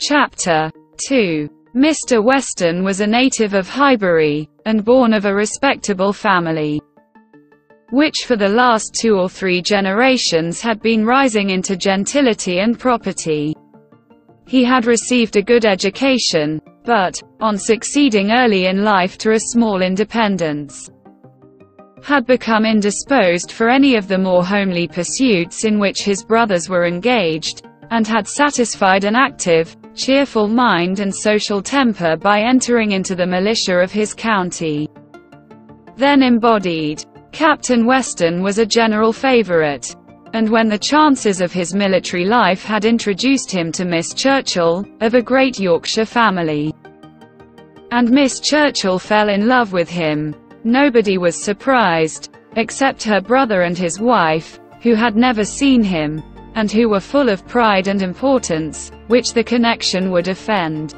Chapter 2 Mr. Weston was a native of Highbury, and born of a respectable family, which for the last two or three generations had been rising into gentility and property. He had received a good education, but, on succeeding early in life to a small independence, had become indisposed for any of the more homely pursuits in which his brothers were engaged, and had satisfied an active, cheerful mind and social temper by entering into the militia of his county. Then embodied. Captain Weston was a general favorite. And when the chances of his military life had introduced him to Miss Churchill, of a great Yorkshire family, and Miss Churchill fell in love with him, nobody was surprised, except her brother and his wife, who had never seen him, and who were full of pride and importance, which the connection would offend.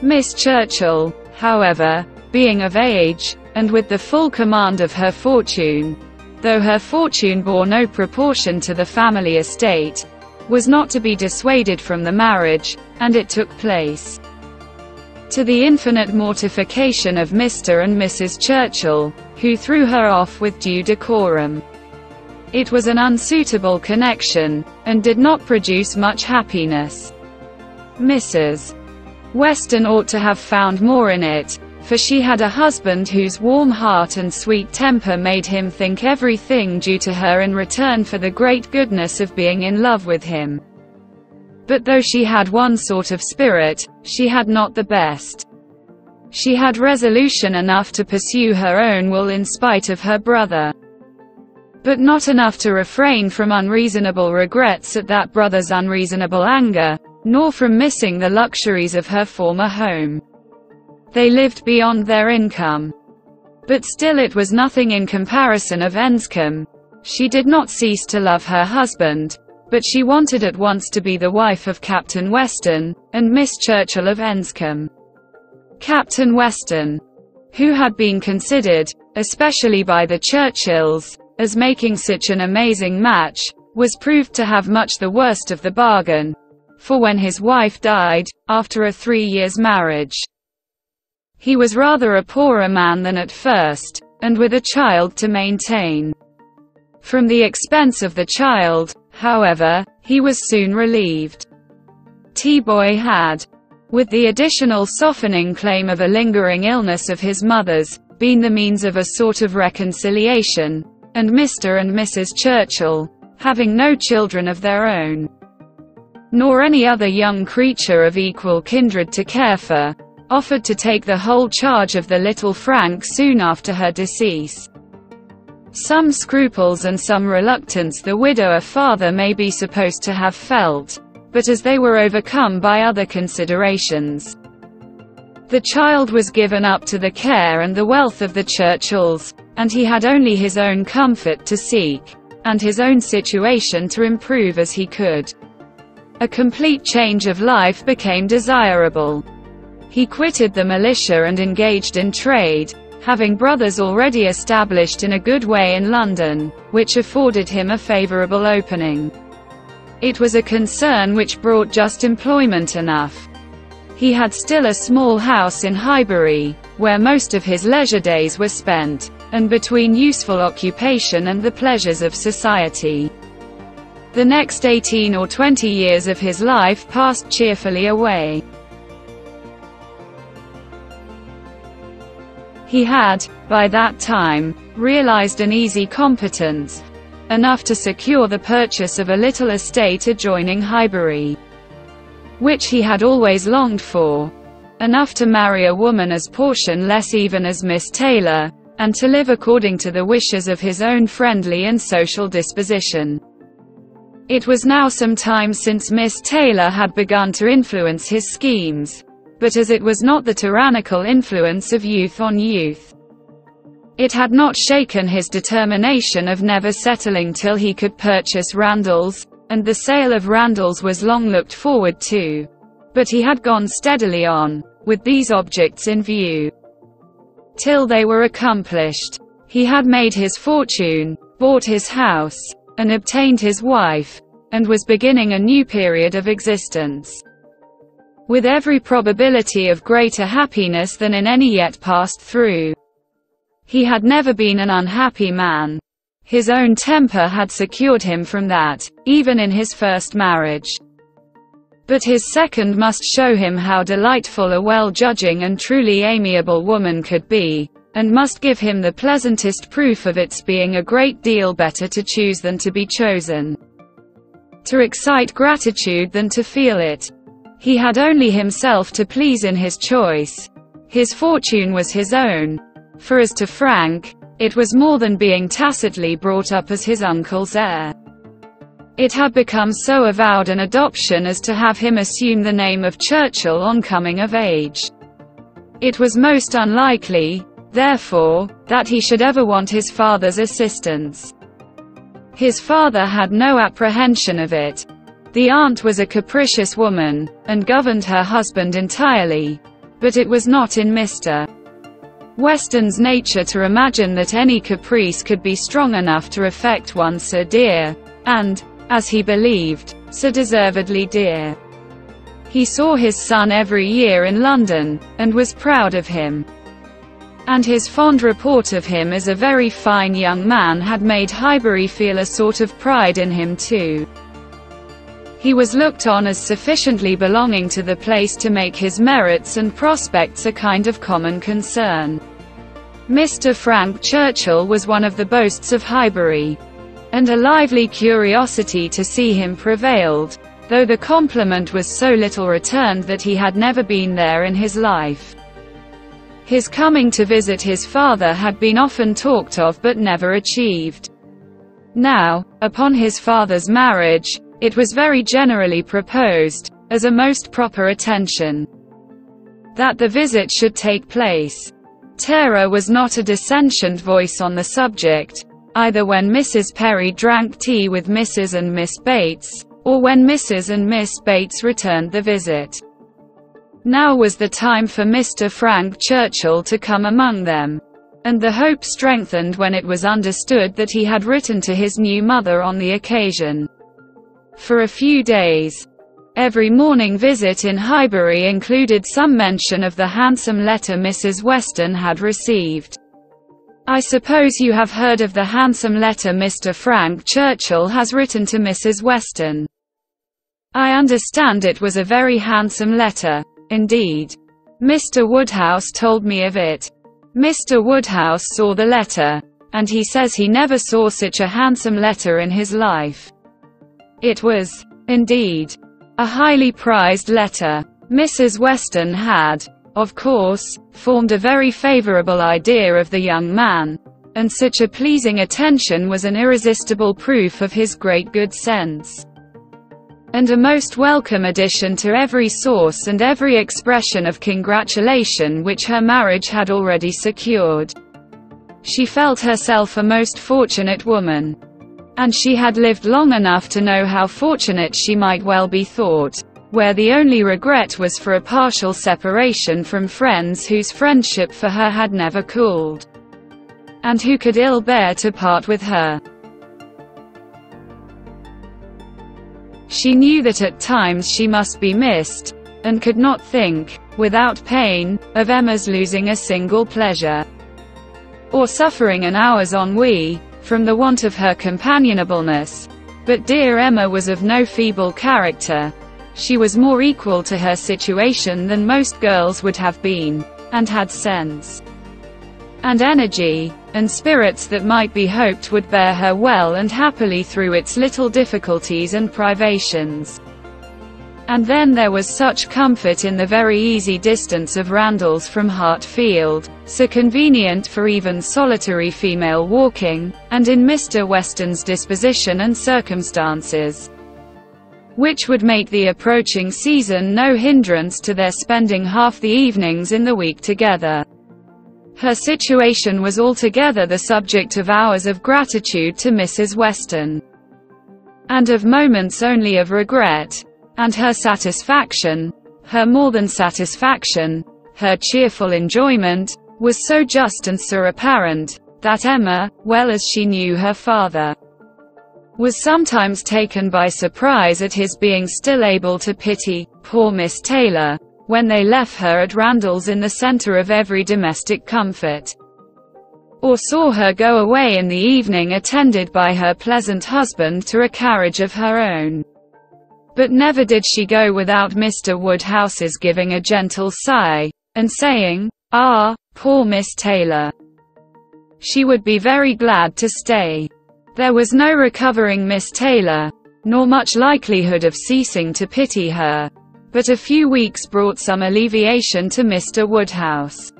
Miss Churchill, however, being of age, and with the full command of her fortune, though her fortune bore no proportion to the family estate, was not to be dissuaded from the marriage, and it took place. To the infinite mortification of Mr. and Mrs. Churchill, who threw her off with due decorum. It was an unsuitable connection, and did not produce much happiness. Mrs. Weston ought to have found more in it, for she had a husband whose warm heart and sweet temper made him think everything due to her in return for the great goodness of being in love with him. But though she had one sort of spirit, she had not the best. She had resolution enough to pursue her own will in spite of her brother but not enough to refrain from unreasonable regrets at that brother's unreasonable anger, nor from missing the luxuries of her former home. They lived beyond their income. But still it was nothing in comparison of Enscombe. She did not cease to love her husband, but she wanted at once to be the wife of Captain Weston, and Miss Churchill of Enscombe. Captain Weston, who had been considered, especially by the Churchills, as making such an amazing match, was proved to have much the worst of the bargain. For when his wife died, after a three years marriage, he was rather a poorer man than at first, and with a child to maintain. From the expense of the child, however, he was soon relieved. T-Boy had, with the additional softening claim of a lingering illness of his mother's, been the means of a sort of reconciliation, and Mr. and Mrs. Churchill, having no children of their own, nor any other young creature of equal kindred to care for, offered to take the whole charge of the little Frank soon after her decease. Some scruples and some reluctance the widower father may be supposed to have felt, but as they were overcome by other considerations, the child was given up to the care and the wealth of the Churchills, and he had only his own comfort to seek, and his own situation to improve as he could. A complete change of life became desirable. He quitted the militia and engaged in trade, having brothers already established in a good way in London, which afforded him a favourable opening. It was a concern which brought just employment enough. He had still a small house in Highbury, where most of his leisure days were spent, and between useful occupation and the pleasures of society. The next 18 or 20 years of his life passed cheerfully away. He had, by that time, realized an easy competence, enough to secure the purchase of a little estate adjoining Highbury, which he had always longed for, enough to marry a woman as portionless even as Miss Taylor, and to live according to the wishes of his own friendly and social disposition. It was now some time since Miss Taylor had begun to influence his schemes, but as it was not the tyrannical influence of youth on youth, it had not shaken his determination of never settling till he could purchase Randalls, and the sale of Randalls was long looked forward to. But he had gone steadily on, with these objects in view. Till they were accomplished. He had made his fortune, bought his house, and obtained his wife, and was beginning a new period of existence. With every probability of greater happiness than in any yet passed through. He had never been an unhappy man. His own temper had secured him from that, even in his first marriage. But his second must show him how delightful a well-judging and truly amiable woman could be, and must give him the pleasantest proof of its being a great deal better to choose than to be chosen. To excite gratitude than to feel it. He had only himself to please in his choice. His fortune was his own. For as to Frank, it was more than being tacitly brought up as his uncle's heir. It had become so avowed an adoption as to have him assume the name of Churchill on coming of age. It was most unlikely, therefore, that he should ever want his father's assistance. His father had no apprehension of it. The aunt was a capricious woman, and governed her husband entirely. But it was not in Mr. Weston's nature to imagine that any caprice could be strong enough to affect one so dear, and, as he believed, so deservedly dear. He saw his son every year in London, and was proud of him. And his fond report of him as a very fine young man had made Highbury feel a sort of pride in him too. He was looked on as sufficiently belonging to the place to make his merits and prospects a kind of common concern. Mr. Frank Churchill was one of the boasts of Highbury and a lively curiosity to see him prevailed, though the compliment was so little returned that he had never been there in his life. His coming to visit his father had been often talked of but never achieved. Now, upon his father's marriage, it was very generally proposed, as a most proper attention, that the visit should take place. Tara was not a dissentient voice on the subject, either when Mrs. Perry drank tea with Mrs. and Miss Bates, or when Mrs. and Miss Bates returned the visit. Now was the time for Mr. Frank Churchill to come among them. And the hope strengthened when it was understood that he had written to his new mother on the occasion. For a few days, every morning visit in Highbury included some mention of the handsome letter Mrs. Weston had received. I suppose you have heard of the handsome letter Mr. Frank Churchill has written to Mrs. Weston. I understand it was a very handsome letter. Indeed. Mr. Woodhouse told me of it. Mr. Woodhouse saw the letter, and he says he never saw such a handsome letter in his life. It was, indeed, a highly prized letter. Mrs. Weston had, of course, formed a very favorable idea of the young man, and such a pleasing attention was an irresistible proof of his great good sense and a most welcome addition to every source and every expression of congratulation which her marriage had already secured. She felt herself a most fortunate woman. And she had lived long enough to know how fortunate she might well be thought where the only regret was for a partial separation from friends whose friendship for her had never cooled, and who could ill bear to part with her. She knew that at times she must be missed, and could not think, without pain, of Emma's losing a single pleasure, or suffering an hour's ennui, from the want of her companionableness. But dear Emma was of no feeble character, she was more equal to her situation than most girls would have been, and had sense and energy, and spirits that might be hoped would bear her well and happily through its little difficulties and privations. And then there was such comfort in the very easy distance of Randalls from Hartfield, so convenient for even solitary female walking, and in Mr. Weston's disposition and circumstances which would make the approaching season no hindrance to their spending half the evenings in the week together. Her situation was altogether the subject of hours of gratitude to Mrs. Weston. and of moments only of regret, and her satisfaction, her more than satisfaction, her cheerful enjoyment, was so just and so apparent, that Emma, well as she knew her father, was sometimes taken by surprise at his being still able to pity, poor Miss Taylor, when they left her at Randalls in the center of every domestic comfort or saw her go away in the evening attended by her pleasant husband to a carriage of her own. But never did she go without Mr. Woodhouse's giving a gentle sigh, and saying, Ah, poor Miss Taylor. She would be very glad to stay. There was no recovering Miss Taylor, nor much likelihood of ceasing to pity her. But a few weeks brought some alleviation to Mr. Woodhouse.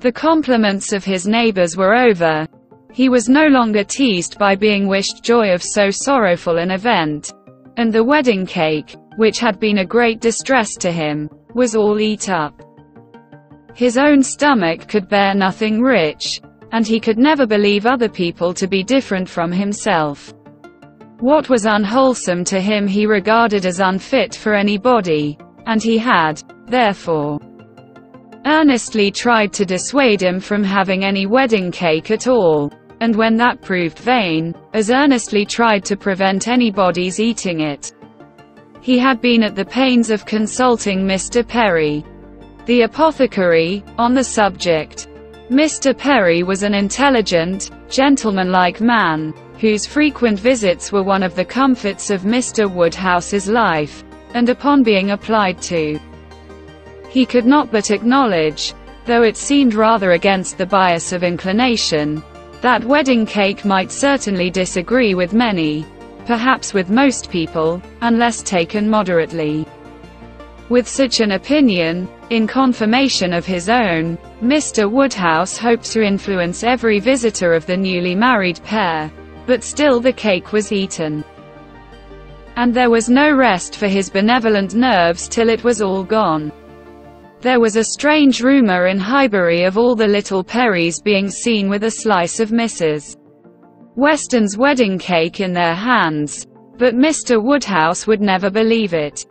The compliments of his neighbors were over. He was no longer teased by being wished joy of so sorrowful an event. And the wedding cake, which had been a great distress to him, was all eat up. His own stomach could bear nothing rich, and he could never believe other people to be different from himself. What was unwholesome to him he regarded as unfit for anybody, and he had, therefore, earnestly tried to dissuade him from having any wedding cake at all, and when that proved vain, as earnestly tried to prevent anybody's eating it. He had been at the pains of consulting Mr. Perry, the apothecary, on the subject. Mr. Perry was an intelligent, gentlemanlike man, whose frequent visits were one of the comforts of Mr. Woodhouse's life, and upon being applied to, he could not but acknowledge, though it seemed rather against the bias of inclination, that wedding cake might certainly disagree with many, perhaps with most people, unless taken moderately. With such an opinion, in confirmation of his own, Mr. Woodhouse hoped to influence every visitor of the newly married pair, but still the cake was eaten. And there was no rest for his benevolent nerves till it was all gone. There was a strange rumor in Highbury of all the little Perrys being seen with a slice of Mrs. Weston's wedding cake in their hands. But Mr. Woodhouse would never believe it.